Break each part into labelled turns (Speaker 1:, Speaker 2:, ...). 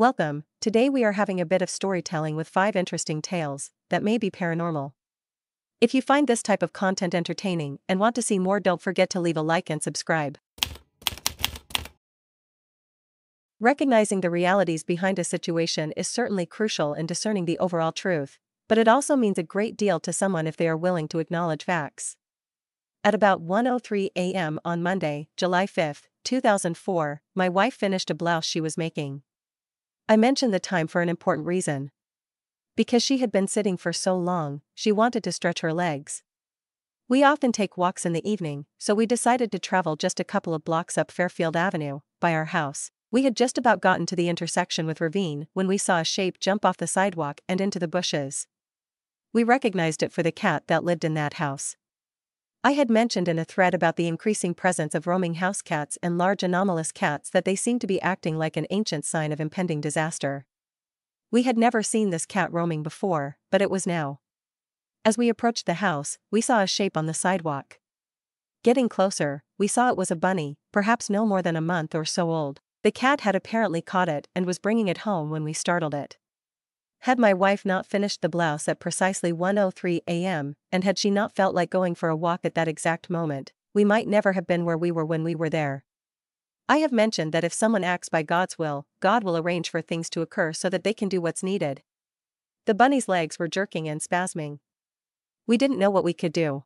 Speaker 1: Welcome, today we are having a bit of storytelling with five interesting tales that may be paranormal. If you find this type of content entertaining and want to see more, don't forget to leave a like and subscribe. Recognizing the realities behind a situation is certainly crucial in discerning the overall truth, but it also means a great deal to someone if they are willing to acknowledge facts. At about 1:03 a.m. on Monday, July 5, 2004, my wife finished a blouse she was making. I mentioned the time for an important reason. Because she had been sitting for so long, she wanted to stretch her legs. We often take walks in the evening, so we decided to travel just a couple of blocks up Fairfield Avenue, by our house. We had just about gotten to the intersection with Ravine when we saw a shape jump off the sidewalk and into the bushes. We recognized it for the cat that lived in that house. I had mentioned in a thread about the increasing presence of roaming house cats and large anomalous cats that they seemed to be acting like an ancient sign of impending disaster. We had never seen this cat roaming before, but it was now. As we approached the house, we saw a shape on the sidewalk. Getting closer, we saw it was a bunny, perhaps no more than a month or so old. The cat had apparently caught it and was bringing it home when we startled it. Had my wife not finished the blouse at precisely 1:03 a.m., and had she not felt like going for a walk at that exact moment, we might never have been where we were when we were there. I have mentioned that if someone acts by God's will, God will arrange for things to occur so that they can do what's needed. The bunny's legs were jerking and spasming. We didn't know what we could do.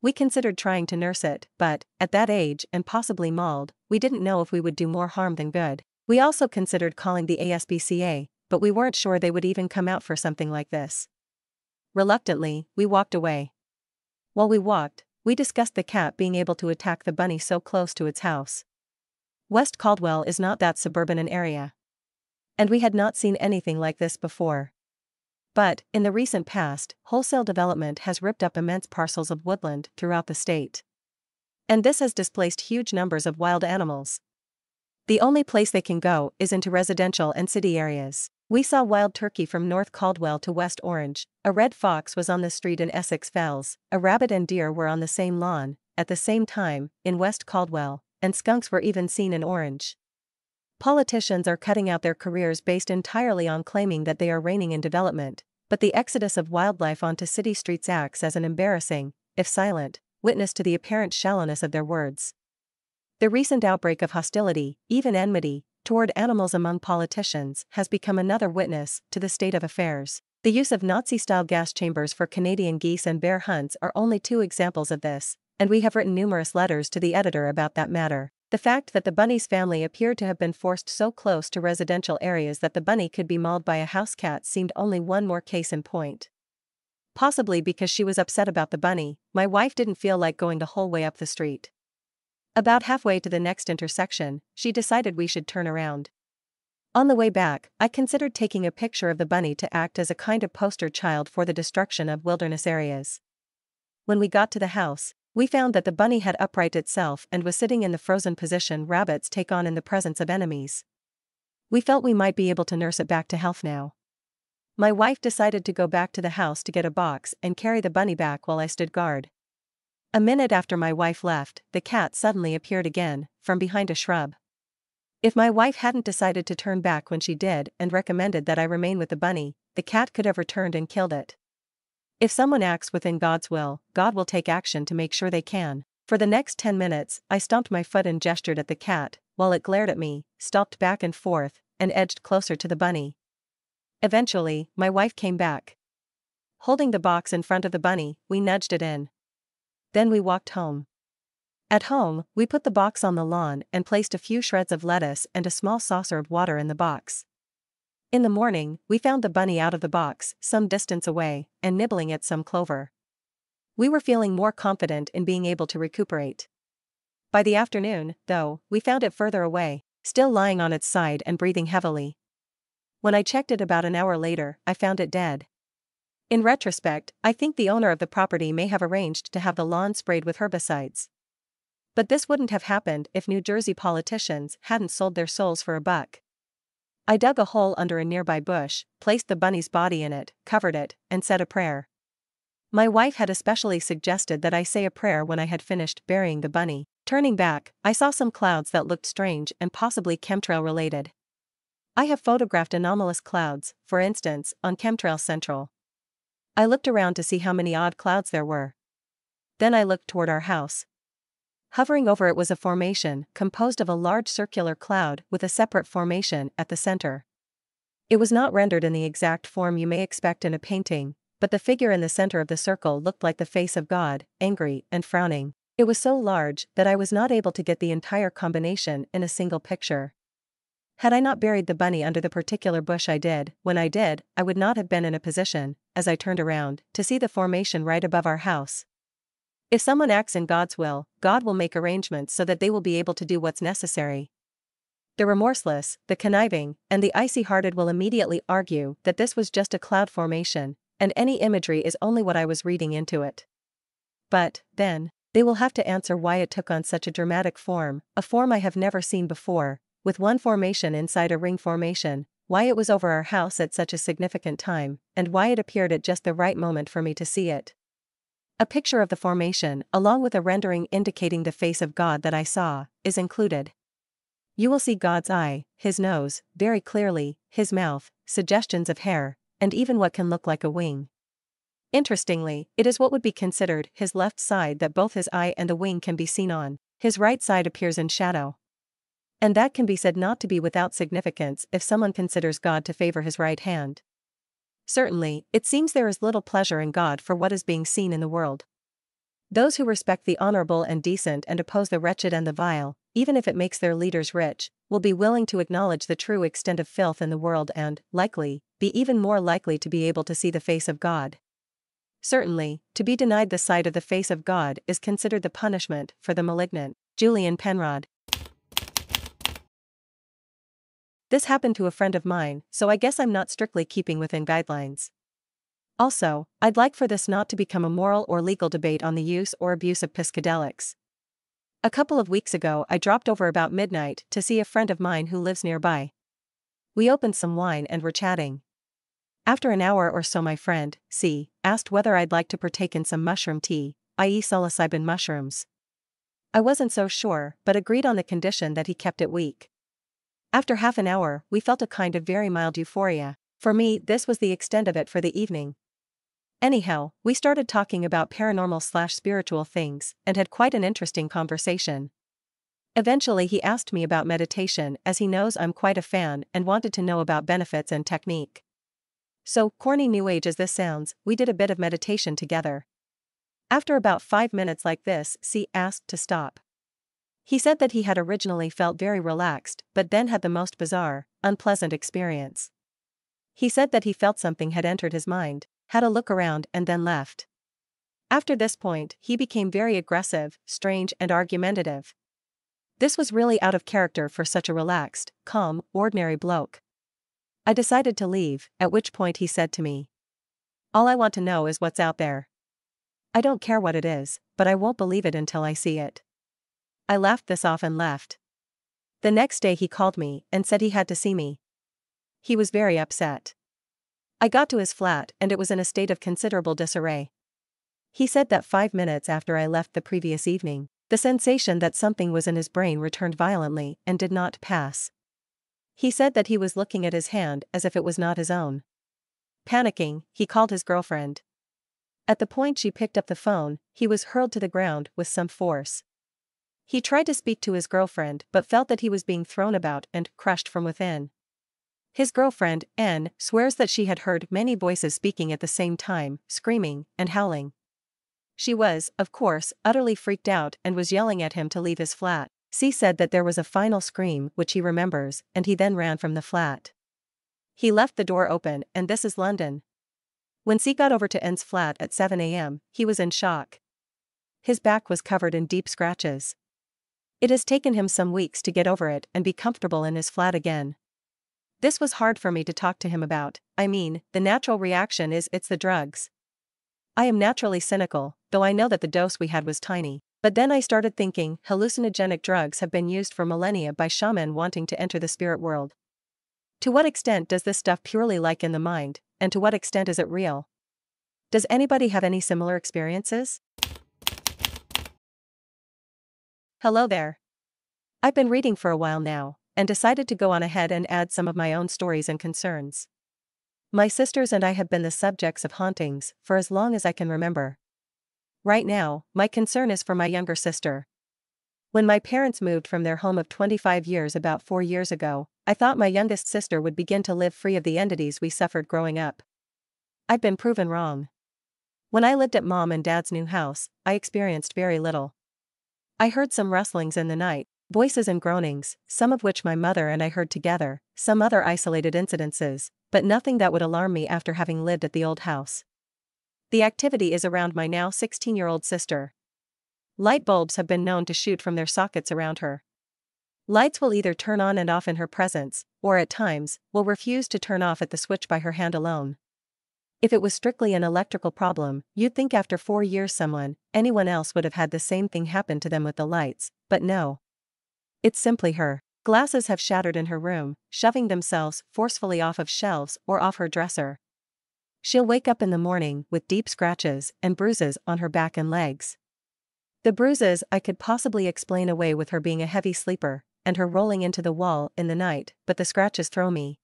Speaker 1: We considered trying to nurse it, but, at that age and possibly mauled, we didn't know if we would do more harm than good. We also considered calling the ASPCA, but we weren't sure they would even come out for something like this. Reluctantly, we walked away. While we walked, we discussed the cat being able to attack the bunny so close to its house. West Caldwell is not that suburban an area. And we had not seen anything like this before. But, in the recent past, wholesale development has ripped up immense parcels of woodland throughout the state. And this has displaced huge numbers of wild animals. The only place they can go is into residential and city areas. We saw wild turkey from North Caldwell to West Orange, a red fox was on the street in Essex Fells, a rabbit and deer were on the same lawn, at the same time, in West Caldwell, and skunks were even seen in Orange. Politicians are cutting out their careers based entirely on claiming that they are reining in development, but the exodus of wildlife onto city streets acts as an embarrassing, if silent, witness to the apparent shallowness of their words. The recent outbreak of hostility, even enmity, toward animals among politicians has become another witness to the state of affairs. The use of Nazi style gas chambers for Canadian geese and bear hunts are only two examples of this, and we have written numerous letters to the editor about that matter. The fact that the bunny's family appeared to have been forced so close to residential areas that the bunny could be mauled by a house cat seemed only one more case in point. Possibly because she was upset about the bunny, my wife didn't feel like going the whole way up the street. About halfway to the next intersection, she decided we should turn around. On the way back, I considered taking a picture of the bunny to act as a kind of poster child for the destruction of wilderness areas. When we got to the house, we found that the bunny had upright itself and was sitting in the frozen position rabbits take on in the presence of enemies. We felt we might be able to nurse it back to health now. My wife decided to go back to the house to get a box and carry the bunny back while I stood guard. A minute after my wife left, the cat suddenly appeared again, from behind a shrub. If my wife hadn't decided to turn back when she did and recommended that I remain with the bunny, the cat could have returned and killed it. If someone acts within God's will, God will take action to make sure they can. For the next 10 minutes, I stomped my foot and gestured at the cat, while it glared at me, stalked back and forth, and edged closer to the bunny. Eventually, my wife came back. Holding the box in front of the bunny, we nudged it in. Then we walked home. At home, we put the box on the lawn and placed a few shreds of lettuce and a small saucer of water in the box. In the morning, we found the bunny out of the box, some distance away, and nibbling at some clover. We were feeling more confident in being able to recuperate. By the afternoon, though, we found it further away, still lying on its side and breathing heavily. When I checked it about an hour later, I found it dead. In retrospect, I think the owner of the property may have arranged to have the lawn sprayed with herbicides. But this wouldn't have happened if New Jersey politicians hadn't sold their souls for a buck. I dug a hole under a nearby bush, placed the bunny's body in it, covered it, and said a prayer. My wife had especially suggested that I say a prayer when I had finished burying the bunny. Turning back, I saw some clouds that looked strange and possibly chemtrail related. I have photographed anomalous clouds, for instance, on Chemtrail Central. I looked around to see how many odd clouds there were. Then I looked toward our house. Hovering over it was a formation composed of a large circular cloud with a separate formation at the center. It was not rendered in the exact form you may expect in a painting, but the figure in the center of the circle looked like the face of God, angry and frowning. It was so large that I was not able to get the entire combination in a single picture. Had I not buried the bunny under the particular bush I did, when I did, I would not have been in a position, as I turned around, to see the formation right above our house. If someone acts in God's will, God will make arrangements so that they will be able to do what's necessary. The remorseless, the conniving, and the icy hearted will immediately argue that this was just a cloud formation, and any imagery is only what I was reading into it. But, then, they will have to answer why it took on such a dramatic form, a form I have never seen before, with one formation inside a ring formation, why it was over our house at such a significant time, and why it appeared at just the right moment for me to see it. A picture of the formation, along with a rendering indicating the face of God that I saw, is included. You will see God's eye, his nose, very clearly, his mouth, suggestions of hair, and even what can look like a wing. Interestingly, it is what would be considered his left side that both his eye and the wing can be seen on, his right side appears in shadow. And that can be said not to be without significance if someone considers God to favor his right hand. Certainly, it seems there is little pleasure in God for what is being seen in the world. Those who respect the honorable and decent and oppose the wretched and the vile, even if it makes their leaders rich, will be willing to acknowledge the true extent of filth in the world and, likely, be even more likely to be able to see the face of God. Certainly, to be denied the sight of the face of God is considered the punishment for the malignant. Julian Penrod. This happened to a friend of mine, so I guess I'm not strictly keeping within guidelines. Also, I'd like for this not to become a moral or legal debate on the use or abuse of psychedelics. A couple of weeks ago, I dropped over about midnight to see a friend of mine who lives nearby. We opened some wine and were chatting. After an hour or so, my friend, C, asked whether I'd like to partake in some mushroom tea, i.e., psilocybin mushrooms. I wasn't so sure, but agreed on the condition that he kept it weak. After half an hour, we felt a kind of very mild euphoria. For me, this was the extent of it for the evening. Anyhow, we started talking about paranormal slash spiritual things and had quite an interesting conversation. Eventually, he asked me about meditation as he knows I'm quite a fan and wanted to know about benefits and technique. So, corny new age as this sounds, we did a bit of meditation together. After about five minutes like this, C asked to stop. He said that he had originally felt very relaxed, but then had the most bizarre, unpleasant experience. He said that he felt something had entered his mind, had a look around and then left. After this point, he became very aggressive, strange, and argumentative. This was really out of character for such a relaxed, calm, ordinary bloke. I decided to leave, at which point he said to me, All I want to know is what's out there. I don't care what it is, but I won't believe it until I see it. I laughed this off and left. The next day he called me and said he had to see me. He was very upset. I got to his flat and it was in a state of considerable disarray. He said that five minutes after I left the previous evening, the sensation that something was in his brain returned violently and did not pass. He said that he was looking at his hand as if it was not his own. Panicking, he called his girlfriend. At the point she picked up the phone, he was hurled to the ground with some force. He tried to speak to his girlfriend but felt that he was being thrown about and crushed from within. His girlfriend, N, swears that she had heard many voices speaking at the same time, screaming and howling. She was, of course, utterly freaked out and was yelling at him to leave his flat. C said that there was a final scream which he remembers, and he then ran from the flat. He left the door open, and this is London. When C got over to N's flat at 7 a.m., he was in shock. His back was covered in deep scratches. It has taken him some weeks to get over it and be comfortable in his flat again. This was hard for me to talk to him about, I mean, the natural reaction is it's the drugs. I am naturally cynical, though I know that the dose we had was tiny. But then I started thinking hallucinogenic drugs have been used for millennia by shaman wanting to enter the spirit world. To what extent does this stuff purely like in the mind, and to what extent is it real? Does anybody have any similar experiences? Hello there. I've been reading for a while now, and decided to go on ahead and add some of my own stories and concerns. My sisters and I have been the subjects of hauntings for as long as I can remember. Right now, my concern is for my younger sister. When my parents moved from their home of 25 years about four years ago, I thought my youngest sister would begin to live free of the entities we suffered growing up. I've been proven wrong. When I lived at mom and dad's new house, I experienced very little. I heard some rustlings in the night, voices and groanings, some of which my mother and I heard together, some other isolated incidences, but nothing that would alarm me after having lived at the old house. The activity is around my now 16 year old sister. Light bulbs have been known to shoot from their sockets around her. Lights will either turn on and off in her presence, or at times, will refuse to turn off at the switch by her hand alone. If it was strictly an electrical problem, you'd think after four years someone, anyone else would have had the same thing happen to them with the lights, but no. It's simply her. Glasses have shattered in her room, shoving themselves forcefully off of shelves or off her dresser. She'll wake up in the morning with deep scratches and bruises on her back and legs. The bruises I could possibly explain away with her being a heavy sleeper and her rolling into the wall in the night, but the scratches throw me.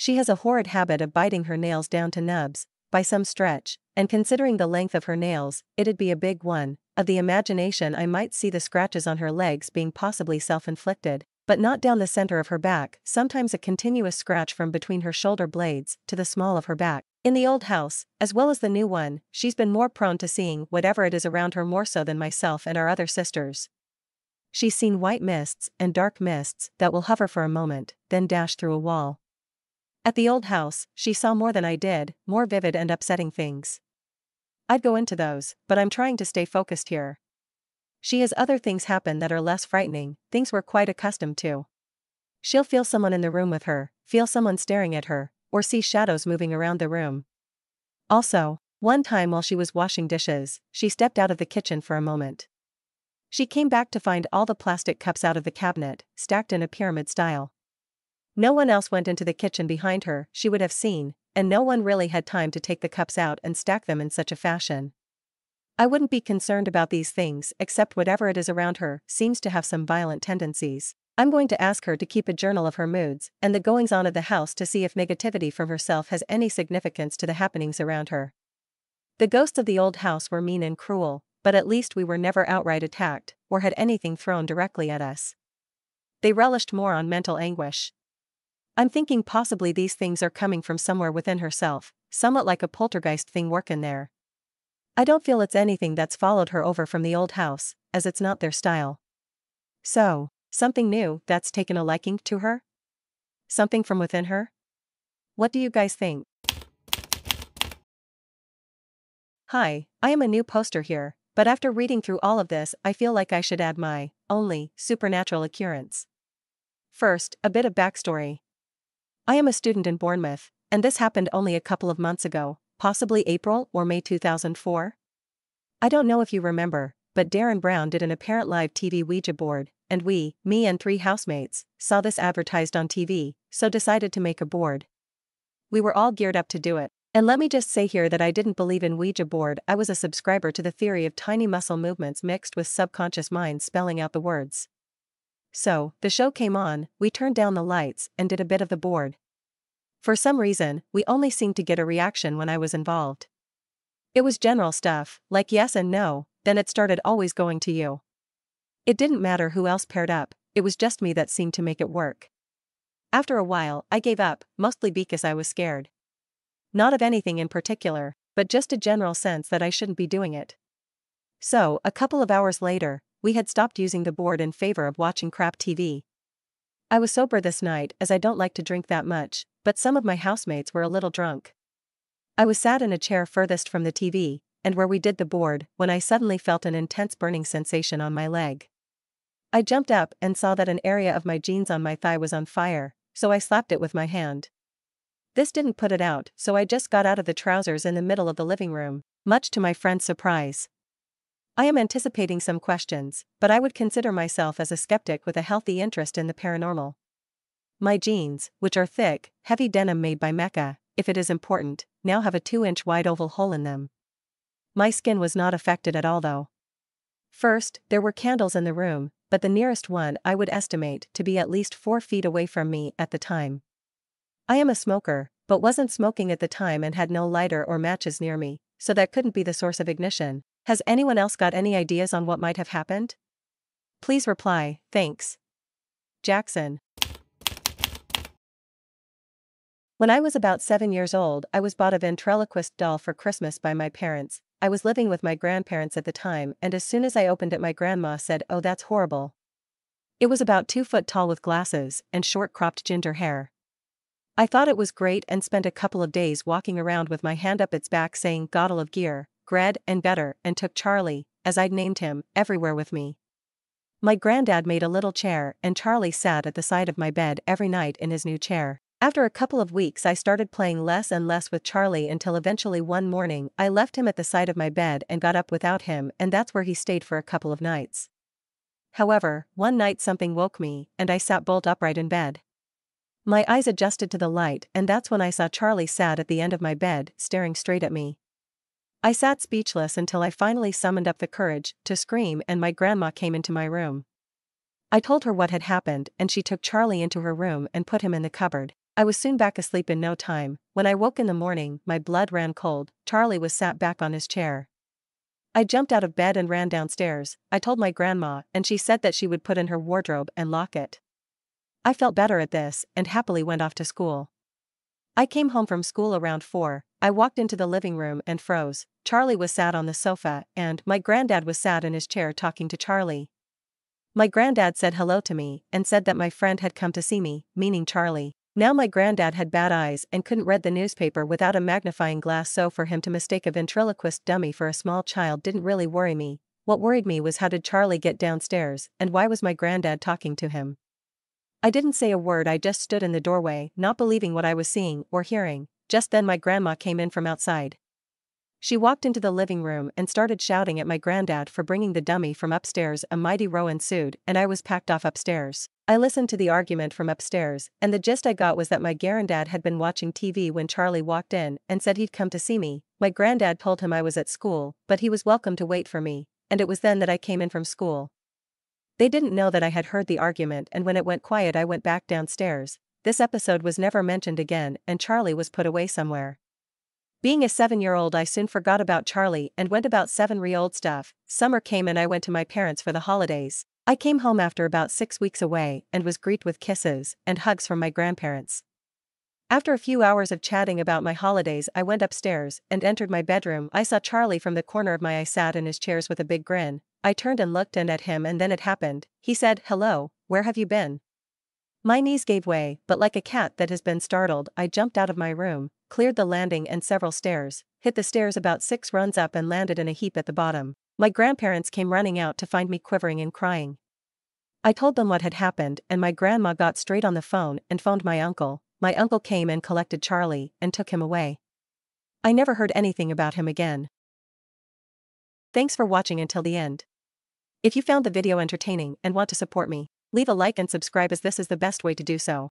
Speaker 1: She has a horrid habit of biting her nails down to nubs, by some stretch, and considering the length of her nails, it'd be a big one. Of the imagination, I might see the scratches on her legs being possibly self inflicted, but not down the center of her back, sometimes a continuous scratch from between her shoulder blades to the small of her back. In the old house, as well as the new one, she's been more prone to seeing whatever it is around her more so than myself and our other sisters. She's seen white mists and dark mists that will hover for a moment, then dash through a wall. At the old house, she saw more than I did, more vivid and upsetting things. I'd go into those, but I'm trying to stay focused here. She has other things happen that are less frightening, things we're quite accustomed to. She'll feel someone in the room with her, feel someone staring at her, or see shadows moving around the room. Also, one time while she was washing dishes, she stepped out of the kitchen for a moment. She came back to find all the plastic cups out of the cabinet, stacked in a pyramid style. No one else went into the kitchen behind her, she would have seen, and no one really had time to take the cups out and stack them in such a fashion. I wouldn't be concerned about these things except whatever it is around her seems to have some violent tendencies. I'm going to ask her to keep a journal of her moods and the goings on of the house to see if negativity from herself has any significance to the happenings around her. The ghosts of the old house were mean and cruel, but at least we were never outright attacked or had anything thrown directly at us. They relished more on mental anguish, I'm thinking possibly these things are coming from somewhere within herself, somewhat like a poltergeist thing working there. I don't feel it's anything that's followed her over from the old house, as it's not their style. So, something new that's taken a liking to her? Something from within her? What do you guys think? Hi, I am a new poster here, but after reading through all of this, I feel like I should add my only supernatural occurrence. First, a bit of backstory. I am a student in Bournemouth, and this happened only a couple of months ago, possibly April or May 2004. I don't know if you remember, but Derren Brown did an apparent live TV Ouija board, and we, me and three housemates, saw this advertised on TV, so decided to make a board. We were all geared up to do it. And let me just say here that I didn't believe in Ouija board, I was a subscriber to the theory of tiny muscle movements mixed with subconscious mind spelling out the words. So, the show came on, we turned down the lights and did a bit of the board. For some reason, we only seemed to get a reaction when I was involved. It was general stuff, like yes and no, then it started always going to you. It didn't matter who else paired up, it was just me that seemed to make it work. After a while, I gave up, mostly because I was scared. Not of anything in particular, but just a general sense that I shouldn't be doing it. So, a couple of hours later, we had stopped using the board in favor of watching crap TV. I was sober this night as I don't like to drink that much, but some of my housemates were a little drunk. I was sat in a chair furthest from the TV, and where we did the board, when I suddenly felt an intense burning sensation on my leg. I jumped up and saw that an area of my jeans on my thigh was on fire, so I slapped it with my hand. This didn't put it out, so I just got out of the trousers in the middle of the living room, much to my friend's surprise. I am anticipating some questions, but I would consider myself as a skeptic with a healthy interest in the paranormal. My jeans, which are thick, heavy denim made by Mecca, if it is important, now have a 2 inch wide oval hole in them. My skin was not affected at all though. First, there were candles in the room, but the nearest one I would estimate to be at least 4 feet away from me at the time. I am a smoker, but wasn't smoking at the time and had no lighter or matches near me, so that couldn't be the source of ignition. Has anyone else got any ideas on what might have happened? Please reply, thanks. Jackson. When I was about seven years old, I was bought a ventriloquist doll for Christmas by my parents. I was living with my grandparents at the time, and as soon as I opened it, my grandma said, Oh, that's horrible. It was about two foot tall with glasses and short cropped ginger hair. I thought it was great and spent a couple of days walking around with my hand up its back saying, Gottle of gear, Gred and better, and took Charlie, as I'd named him, everywhere with me. My granddad made a little chair, and Charlie sat at the side of my bed every night in his new chair. After a couple of weeks, I started playing less and less with Charlie until eventually one morning I left him at the side of my bed and got up without him, and that's where he stayed for a couple of nights. However, one night something woke me, and I sat bolt upright in bed. My eyes adjusted to the light, and that's when I saw Charlie sat at the end of my bed, staring straight at me. I sat speechless until I finally summoned up the courage to scream, and my grandma came into my room. I told her what had happened, and she took Charlie into her room and put him in the cupboard. I was soon back asleep in no time. When I woke in the morning, my blood ran cold. Charlie was sat back on his chair. I jumped out of bed and ran downstairs. I told my grandma, and she said that she would put in her wardrobe and lock it. I felt better at this and happily went off to school. I came home from school around 4. I walked into the living room and froze. Charlie was sat on the sofa, and my granddad was sat in his chair talking to Charlie. My granddad said hello to me and said that my friend had come to see me, meaning Charlie. Now my granddad had bad eyes and couldn't read the newspaper without a magnifying glass so for him to mistake a ventriloquist dummy for a small child didn't really worry me. What worried me was how did Charlie get downstairs and why was my granddad talking to him? I didn't say a word I just stood in the doorway not believing what I was seeing or hearing. Just then my grandma came in from outside. She walked into the living room and started shouting at my granddad for bringing the dummy from upstairs. A mighty row ensued, and I was packed off upstairs. I listened to the argument from upstairs, and the gist I got was that my granddad had been watching TV when Charlie walked in and said he'd come to see me. My granddad told him I was at school, but he was welcome to wait for me, and it was then that I came in from school. They didn't know that I had heard the argument, and when it went quiet, I went back downstairs. This episode was never mentioned again, and Charlie was put away somewhere. Being a seven year old, I soon forgot about Charlie and went about seven year old stuff. Summer came and I went to my parents for the holidays. I came home after about six weeks away and was greeted with kisses and hugs from my grandparents. After a few hours of chatting about my holidays, I went upstairs and entered my bedroom. I saw Charlie from the corner of my eye sat in his chairs with a big grin. I turned and looked and at him, and then it happened. He said, Hello, where have you been? My knees gave way, but like a cat that has been startled, I jumped out of my room, cleared the landing and several stairs, hit the stairs about six runs up and landed in a heap at the bottom. My grandparents came running out to find me quivering and crying. I told them what had happened, and my grandma got straight on the phone and phoned my uncle. My uncle came and collected Charlie and took him away. I never heard anything about him again. Thanks for watching until the end. If you found the video entertaining and want to support me, leave a like and subscribe as this is the best way to do so.